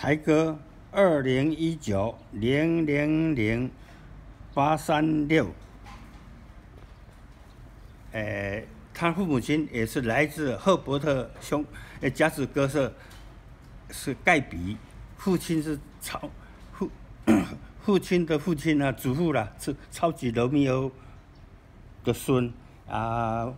台哥二零一九零零零八三六，诶，他父母亲也是来自赫伯特兄，诶，甲子哥是是盖比，父亲是超父父亲的父亲啊，祖父啦是超级罗密欧的孙啊。